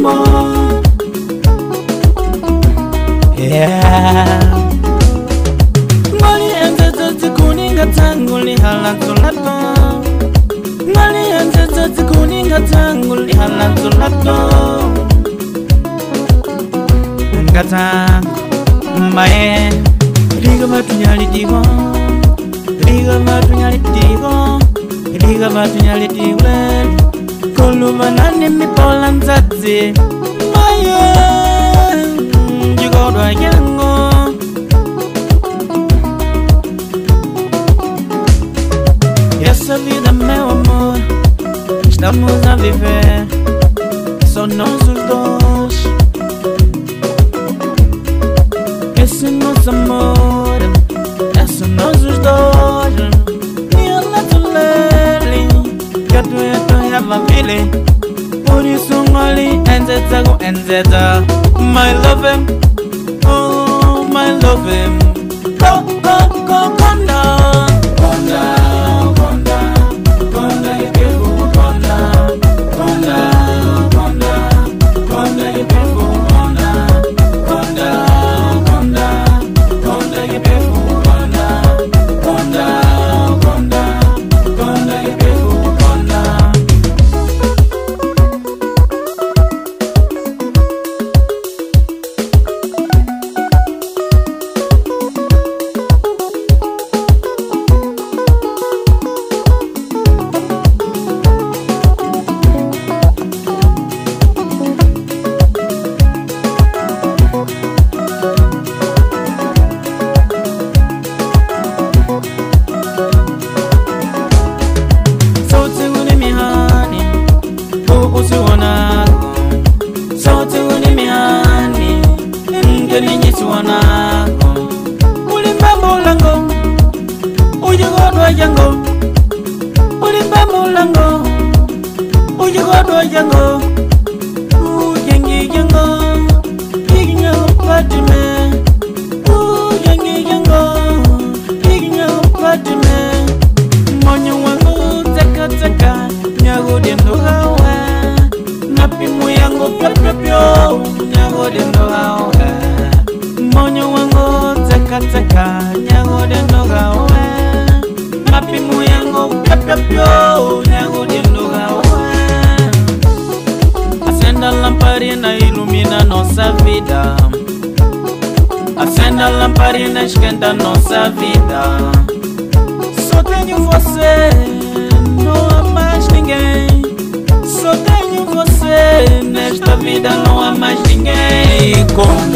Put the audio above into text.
more. Yeah. Mwali enzezo zikuninga tangu lihala tulapo Mwali enzezo zikuninga tangu lihala tulapo Ngata mbae Liga matu nyali digo Liga matu nyali digo Liga matu nyali digo Koluba nani mipola nzazi Mbaye Jigodwa yango Essa vida, meu amor, estamos a viver. Só nós os dois. Esse nosso amor ya family uri sungoli endzetsa ku endzeta my loving oh my loving. Ngeni nyisi wanako mulango, ujigodwa jango. Ulimba mulango, ujigodwa jango. Ujengi jango, iginya patime. Ujengi jango, iginya patime. Monyo wangu teka teka Nyago dendo hawa. Napimu yangu pyo pyo pyo teka teka Nyago dendo hawa Napimu yangu pyo. Pyo pyo Nyago dendo hawa Acenda lamparina ilumina nossa vida Acenda lamparina esquenta nossa vida só tenho você, não há mais ninguém. Só tenho você, nesta vida não há mais ninguém como